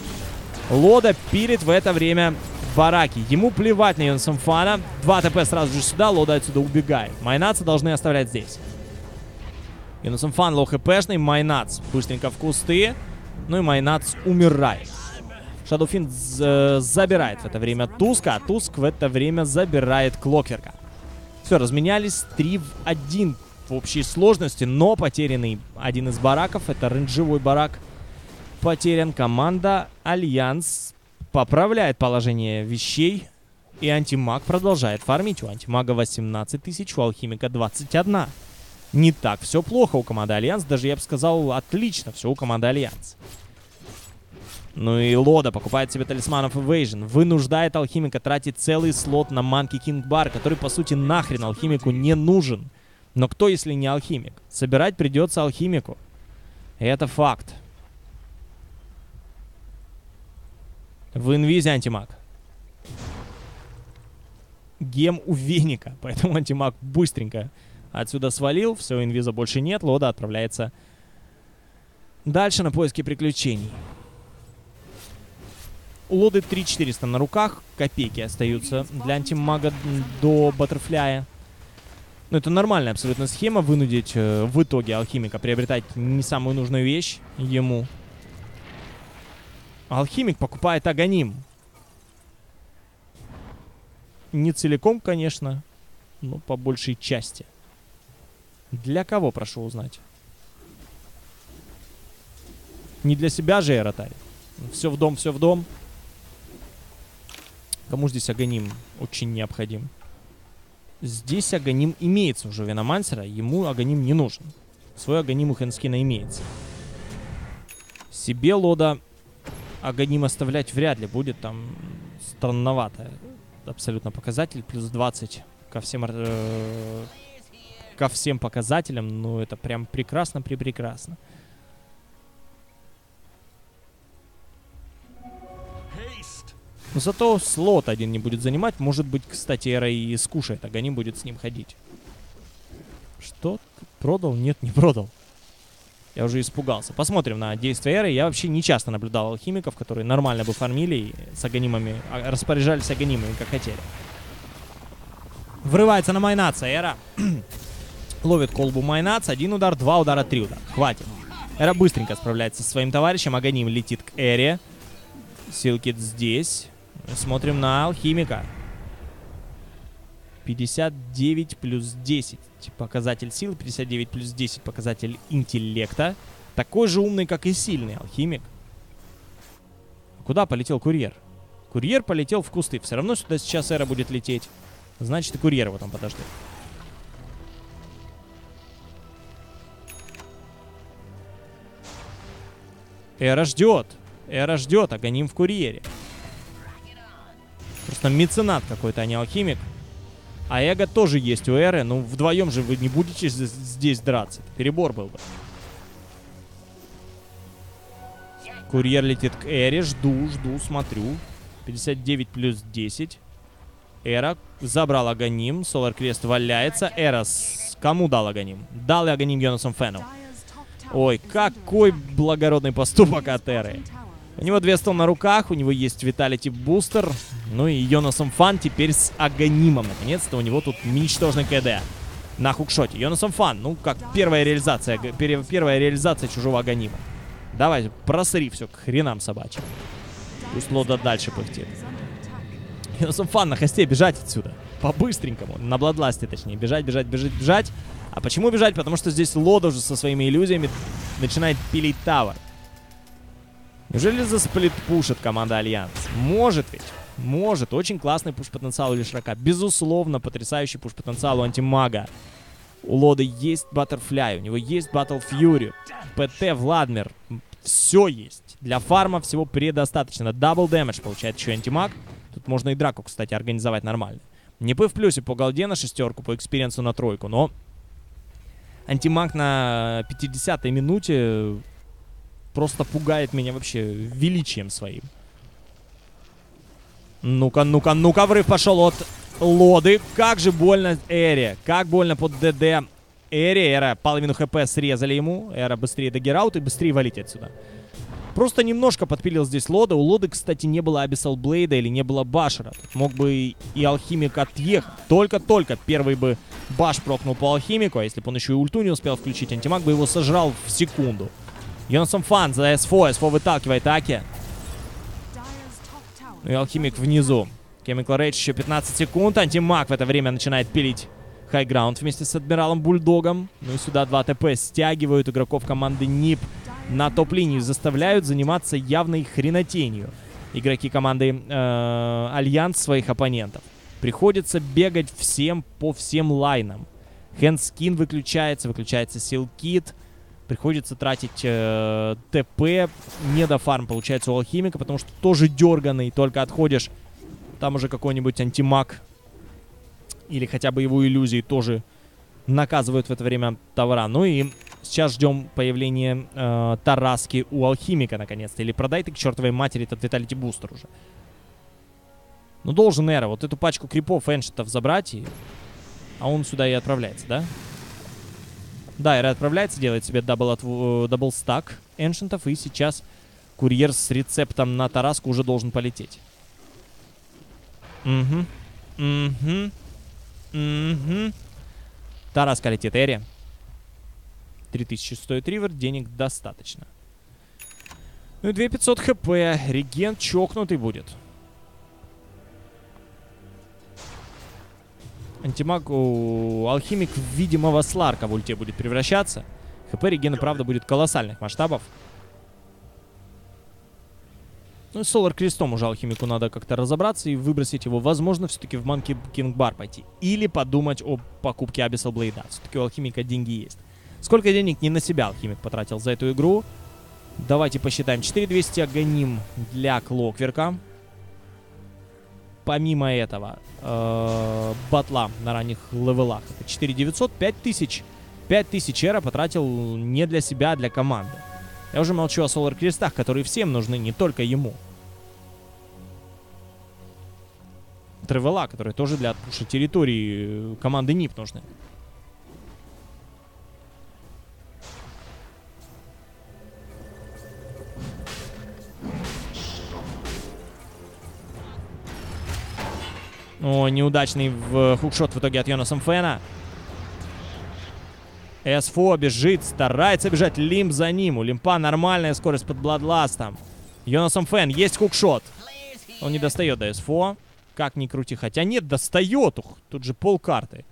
Лода пилит в это время бараки. Ему плевать на Йонсом Фана. Два TP сразу же сюда. Лода отсюда убегает. Майнаца должны оставлять здесь. Йонсом Фан low хпшный. Майнац быстренько в кусты. Ну и Майнац умирает. Shadow Fiend забирает в это время Tusk а, а Tusk в это время забирает Clockwerk а. Все, разменялись 3 в 1 в общей сложности, но потерянный один из бараков, это range вой барак, потерян. Команда Альянс поправляет положение вещей, и антимаг продолжает фармить. У антимага 18 тысяч, у алхимика 21. Не так все плохо у команды Альянс, даже я бы сказал, отлично все у команды Альянс. Ну и Лода покупает себе Talisman of Evasion. Вынуждает алхимика тратить целый слот на Monkey King Bar, который, по сути, нахрен алхимику не нужен. Но кто, если не алхимик? Собирать придется алхимику. И это факт. В инвизе антимаг. Гем у веника, поэтому антимаг быстренько отсюда свалил. Все, инвиза больше нет. Лода отправляется дальше на поиски приключений. Лоды 3400 на руках, копейки остаются для антимага до Баттерфляя. Ну, это нормальная абсолютно схема, вынудить э, в итоге алхимика приобретать не самую нужную вещь ему. Алхимик покупает агоним. Не целиком, конечно, но по большей части. Для кого, прошу узнать? Не для себя же Эратарь. Все в дом, все в дом. Кому здесь Аганим очень необходим? Здесь Аганим имеется уже у Веномансера, ему Аганим не нужен. Свой Аганим у Хенскина имеется. Себе Лода Аганим оставлять вряд ли будет, там странновато. Абсолютно показатель, плюс 20 ко всем, э, ко всем показателям, ну это прям прекрасно-препрекрасно. -прекрасно. Но зато слот один не будет занимать. Может быть, кстати, Эра и скушает, а Ганим будет с ним ходить. Что? Продал? Нет, не продал. Я уже испугался. Посмотрим на действия Эры. Я вообще не часто наблюдал алхимиков, которые нормально бы фармили и с аганимами, а, распоряжались аганимами, как хотели. Врывается на Майнаца. Эра ловит колбу Майнац. Один удар, два удара, три удара. Хватит. Эра быстренько справляется со своим товарищем. Аганим летит к Эре. Силкит здесь. Смотрим на алхимика. 59 плюс 10 показатель силы, 59 плюс 10 показатель интеллекта. Такой же умный, как и сильный алхимик. Куда полетел курьер? Курьер полетел в кусты. Все равно сюда сейчас эра будет лететь. Значит, и курьер его там подождет. Эра ждет. Эра ждет, агоним в курьере. Просто меценат какой-то, а не алхимик. А эго тоже есть у Эры. Ну, вдвоем же вы не будете здесь драться. Перебор был бы. Курьер летит к Эре. Жду, жду, смотрю. 59 плюс 10. Эра забрал Аганим. Солар Крест валяется. Эра с... кому дал Аганим? Дал Аганим Йонасом Фену. Ой, какой благородный поступок от Эры. У него две стол на руках, у него есть Виталити Бустер. Ну и Йонасом Фан теперь с Аганимом. Наконец-то у него тут ничтожный КД. На хукшоте. Йонасом Фан, ну как первая реализация, первая реализация чужого Аганима. Давай, просри все к хренам собачьим. Пусть Лода дальше пыхтит. Йонасом Фан на хосте бежать отсюда. По-быстренькому. На Бладласте, точнее. Бежать, бежать, бежать, бежать. А почему бежать? Потому что здесь Лода уже со своими иллюзиями начинает пилить tower. Неужели за split push ит команда Альянс? Может ведь. Может. Очень классный push -потенциал у Leshrac а. Безусловно, потрясающий push -потенциал у антимага. У Лода есть Butterfly, у него есть Battle Fury, PT, Vladmir. Все есть. Для фарма всего предостаточно. Double damage получает еще антимаг. Тут можно и драку, кстати, организовать нормально. Нипы в плюсе по gold е на шестерку, по experience у на тройку, но антимаг на 50-й минуте просто пугает меня вообще величием своим. Ну-ка, ну-ка, ну-ка, врыв пошел от Лоды. Как же больно Эре. Как больно под DD Эре. Эра половину HP срезали ему. Эра быстрее dagger out и быстрее валить отсюда. Просто немножко подпилил здесь Лода. У Лоды, кстати, не было Abyssal Blade а или не было Basher а. Мог бы и Алхимик отъехать. Только-только первый бы Bash proc нул по Алхимику, а если бы он еще и ульту не успел включить, антимаг бы его сожрал в секунду. Йонсон Фан за СФО. СФО выталкивает Аки. Ну и Алхимик внизу. Chemical Rage еще 15 секунд. Антимаг в это время начинает пилить high ground вместе с Адмиралом Бульдогом. Ну и сюда 2 TP стягивают игроков команды NiP на топ-линию. Заставляют заниматься явной хренотенью игроки команды э, Альянс своих оппонентов. Приходится бегать всем по всем лайнам. Хендскин выключается, выключается силкит. Приходится тратить э, ТП. Не до фарм получается у алхимика, потому что тоже дерганый. Только отходишь, там уже какой-нибудь антимаг или хотя бы его иллюзии тоже наказывают в это время товара. Ну и сейчас ждем появления э, Тараски у Алхимика наконец-то. Или продай ты к чертовой матери этот Виталити Бустер уже. Ну должен Эра вот эту пачку крипов ancient ов забрать, и... а он сюда и отправляется, да? Да, Эра отправляется, делает себе double, от, э, double stack ancient ов, и сейчас курьер с рецептом на Тараску уже должен полететь. Угу. Угу. Угу. Тараска летит Эри. 3000 стоит Reaver, денег достаточно. Ну и 2500 хп. Реген чокнутый будет. Антимаг, у алхимик в видимого Сларка в ульте будет превращаться. ХП регена, правда, будет колоссальных масштабов. Ну и Солар Крестом уже алхимику надо как-то разобраться и выбросить его. Возможно, все-таки в Манки Кинг Бар пойти. Или подумать о покупке Abyssal Blade. Все-таки у алхимика деньги есть. Сколько денег не на себя алхимик потратил за эту игру? Давайте посчитаем. 4200 агоним для Клокверка помимо этого, э, батла на ранних левелах. Это 4900, 5000. 5000 эра потратил не для себя, а для команды. Я уже молчу о Солар Крестах, которые всем нужны, не только ему. Тревела, которые тоже для отпуша территории э, команды НИП нужны. О, неудачный в хукшот в итоге от Йонаса Мфена. СФО бежит, старается бежать. Лимп за ним. У Лимпа нормальная скорость под Бладластом. Йонасом Фэн, есть хукшот. Он не достает до СФО. Как ни крути. Хотя нет, достает. Ух, тут же пол карты.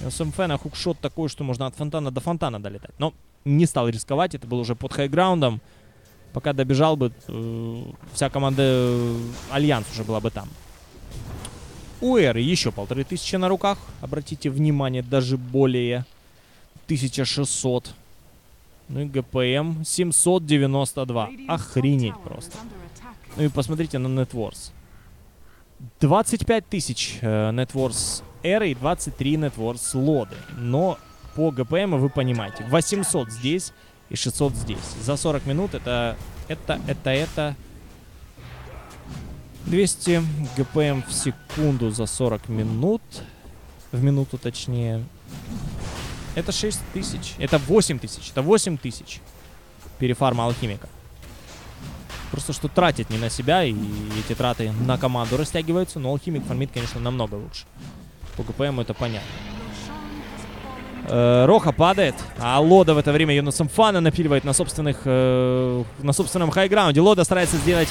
Йонасом Фэна хукшот такой, что можно от фонтана до фонтана долетать. Но не стал рисковать. Это был уже под хайграундом. Пока добежал бы, э, вся команда э, Альянс уже была бы там. У Эры еще полторы тысячи на руках. Обратите внимание, даже более 1600. Ну и ГПМ 792. Охренеть просто. Ну и посмотрите на Networth. 25 тысяч э, Networth Эры и 23 Networth Лоды. Но по ГПМ вы понимаете. 800 здесь и 600 здесь. За 40 минут это... Это, это, это... 200 ГПМ в секунду за 40 минут. В минуту точнее. Это 6 тысяч. Это 8 тысяч. Это 8 тысяч. Перефарма алхимика. Просто что тратит не на себя, и эти траты на команду растягиваются, но алхимик фармит, конечно, намного лучше. По ГПМ это понятно. Э, Роха падает, а Лода в это время Jonassomfan а напиливает на собственных, э, на собственном highground е. Лода старается сделать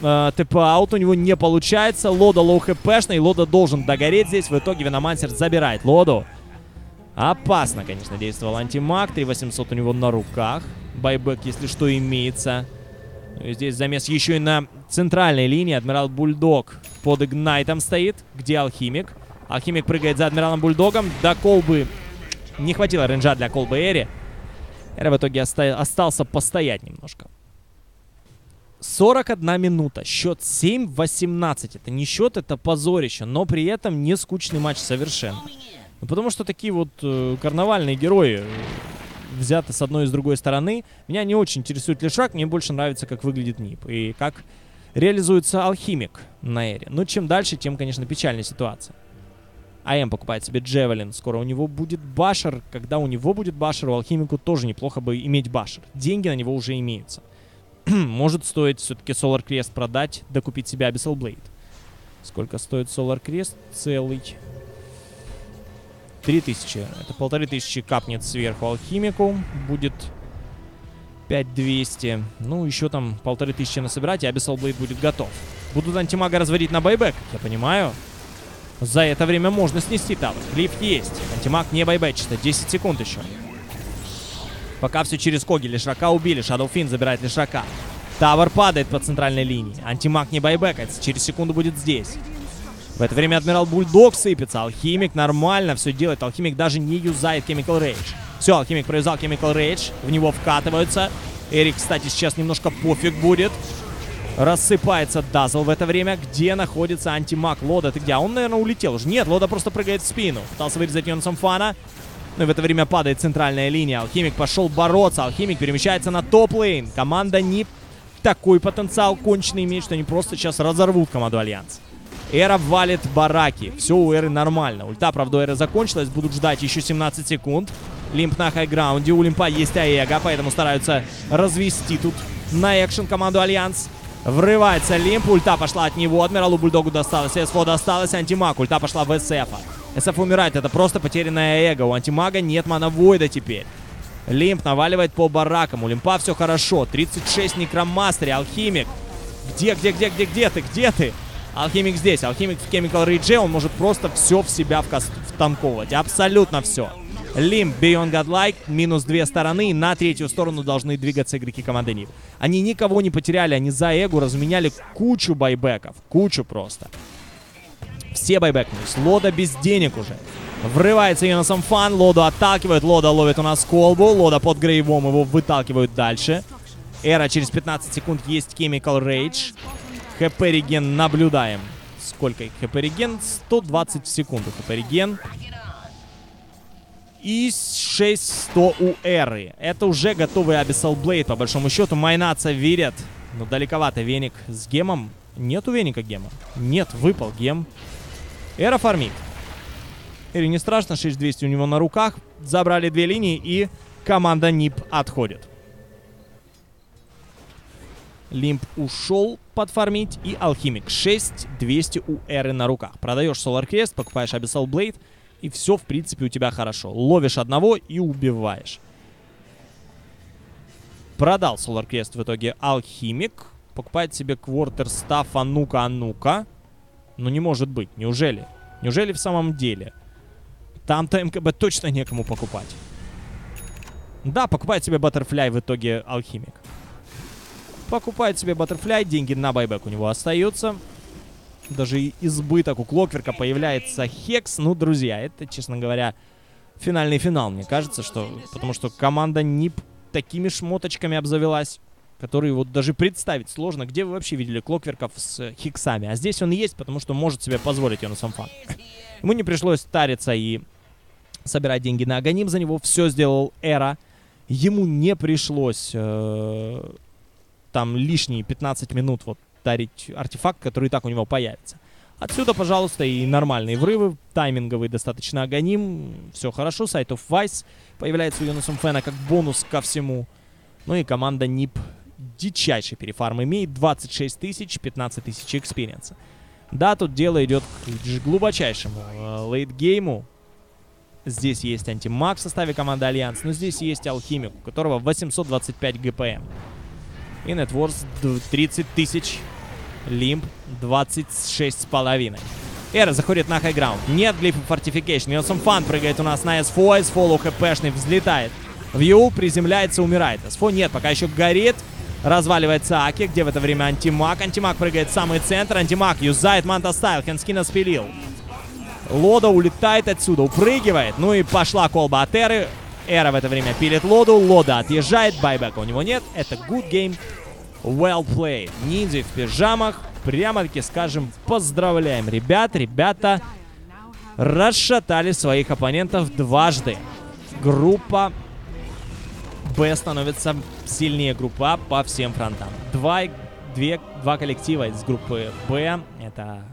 э, ТП-out у него не получается. Лода low хпшный. Лода должен догореть здесь. В итоге Виномансер забирает Лоду. Опасно, конечно, действовал антимаг. 3800 у него на руках. Buyback, если что, имеется. Здесь замес еще и на центральной линии. Адмирал Бульдог под Игнайтом стоит. Где Алхимик? Алхимик прыгает за Адмиралом Бульдогом. До колбы не хватило рейнджа для колбы Эри. Эра в итоге оста остался постоять немножко. 41 минута. Счет 7-18. Это не счет, это позорище. Но при этом не скучный матч совершенно. Ну, потому что такие вот э, карнавальные герои э, взяты с одной и с другой стороны. Меня не очень интересует Лешак, мне больше нравится, как выглядит Нип. И как реализуется Алхимик на Эре. Но чем дальше, тем, конечно, печальная ситуация. АМ покупает себе Джевелин. Скоро у него будет Башер. Когда у него будет Башер, у Алхимику тоже неплохо бы иметь Башер. Деньги на него уже имеются. Может стоить все-таки Solar Crest продать, докупить себе Abyssal Blade. Сколько стоит Solar Crest? Целый. 3000. Это полторы тысячи капнет сверху алхимику. Будет 5200. Ну, еще там полторы тысячи насобирать, и Abyssal Blade будет готов. Будут антимага разводить на байбек, я понимаю. За это время можно снести тавр. Клип есть. Антимаг не байбечится. 10 секунд еще. Пока все через Коги. Лишака убили. Shadow Фин забирает Лишака. Тавр падает по центральной линии. Антимаг не байбекается. Через секунду будет здесь. В это время Адмирал Бульдог сыпется. Алхимик нормально все делает. Алхимик даже не юзает Chemical Rage. Все, Алхимик произвел Chemical Rage. В него вкатываются. Эре, кстати, сейчас немножко пофиг будет. Рассыпается Дазл в это время. Где находится антимаг Лода? Ты где? Он, наверное, улетел уже. Нет, Лода просто прыгает в спину. Пытался вырезать Jonassomfan а. Но в это время падает центральная линия. Алхимик пошел бороться. Алхимик перемещается на top lane. Команда не такой потенциал конченый имеет, что они просто сейчас разорвут команду Альянс. Эра валит бараки. Все у Эры нормально. Ульта, правда, Эры закончилась. Будут ждать еще 17 секунд. Лимп на highground е. У Лимпа есть Аэга, поэтому стараются развести тут на экшен команду Альянс. Врывается Лимп, ульта пошла от него, Адмиралу Бульдогу досталось, СФО досталось, Антимаг, ульта пошла в СФа. СФ умирает, это просто потерянное эго, у Антимага нет mana void а теперь. Лимп наваливает по баракам, у Лимпа все хорошо, 36 Necromastery, Алхимик. Где, где, где, где, где ты, где ты? Алхимик здесь, Алхимик в Chemical Rage, он может просто все в себя втанковывать, абсолютно все. Лим, Beyond Godlike, минус две стороны. На третью сторону должны двигаться игроки команды НИП. Они никого не потеряли, они за Эгу разменяли кучу байбеков. Кучу просто. Все байбекнулись. Лода без денег уже. Врывается Йонасом Фан, Лоду отталкивает, Лода ловит у нас колбу, Лода под грейвом, его выталкивают дальше. Эра через 15 секунд есть Chemical Rage. ХП реген наблюдаем. Сколько их ХП реген? 120 в секунду ХП реген и 6100 у Эры. Это уже готовый Abyssal Blade, по большому счету. Майнаца верят. Но далековато веник с гемом. Нету веника гема. Нет, выпал гем. Эра фармит. Эре не страшно, 6200 у него на руках. Забрали две линии и команда НИП отходит. Лимп ушел подфармить и Алхимик. 6200 у Эры на руках. Продаешь Solar Crest, покупаешь Abyssal Blade и все, в принципе, у тебя хорошо. Ловишь одного и убиваешь. Продал Solar Quest в итоге Алхимик. Покупает себе квартер стаф, а ну-ка, ну-ка. Ну не может быть, неужели? Неужели в самом деле? Там-то МКБ точно некому покупать. Да, покупает себе Баттерфляй в итоге Алхимик. Покупает себе Баттерфляй, деньги на байбек у него остаются даже избыток у Клокверка появляется Хекс. Ну, друзья, это, честно говоря, финальный финал, мне кажется, что... Потому что команда НИП такими шмоточками обзавелась, которые вот даже представить сложно. Где вы вообще видели Клокверков с Хиксами? А здесь он есть, потому что может себе позволить он сам фан. Ему не пришлось тариться и собирать деньги на Аганим за него. Все сделал Эра. Ему не пришлось э, там лишние 15 минут вот тарить артефакт, который и так у него появится. Отсюда, пожалуйста, и нормальные врывы, тайминговый достаточно агоним, все хорошо, Scythe of Vyse появляется у Jonassomfan а как бонус ко всему. Ну и команда НИП дичайший перефарм имеет, 26 тысяч, 15 тысяч experience а. Да, тут дело идет к глубочайшему э, late game у. Здесь есть антимаг в составе команды Альянс, но здесь есть алхимик, у которого 825 ГПМ. И networth 30 тысяч Лимп 26 с половиной. Эра заходит на highground. Нет глифа fortification. Jonassomfan прыгает у нас на СФО. СФО хпшный взлетает Вью приземляется, умирает. СФО нет, пока еще горит. Разваливается Аки, где в это время антимаг. Антимаг прыгает в самый центр. Антимаг юзает Manta Style. Handsken а спилил. Лода улетает отсюда, упрыгивает. Ну и пошла колба от Эры. Эра в это время пилит Лоду. Лода отъезжает. Байбека у него нет. Это good game. Well played. Ниндзя в пижамах. Прямо-таки скажем, поздравляем ребят. Ребята расшатали своих оппонентов дважды. Группа Б становится сильнее группы А по всем фронтам. Два, две, два коллектива из группы Б. Это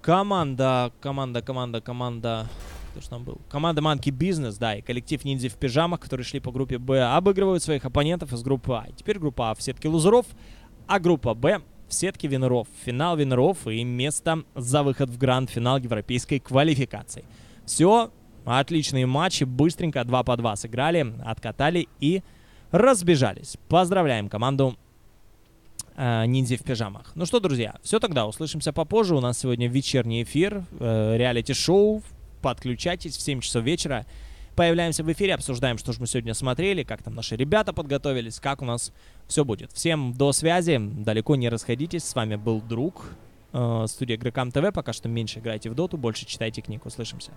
команда, команда, команда, команда... Кто же там был? Команда Monkey Business, да, и коллектив ниндзя в пижамах, которые шли по группе Б, обыгрывают своих оппонентов из группы А. Теперь группа А в сетке лузеров, а группа Б в сетке винеров. Финал винеров и место за выход в гранд-финал европейской квалификации. Все Отличные матчи, быстренько 2 по 2 сыграли, откатали и разбежались. Поздравляем команду э, ниндзя в пижамах. Ну что, друзья, все тогда, услышимся попозже. У нас сегодня вечерний эфир, э, реалити-шоу. Подключайтесь в 7 часов вечера. Появляемся в эфире, обсуждаем, что же мы сегодня смотрели, как там наши ребята подготовились, как у нас все будет. Всем до связи, далеко не расходитесь. С вами был друг, э, студия Грекам ТВ. Пока что меньше играйте в доту, больше читайте книг. Услышимся.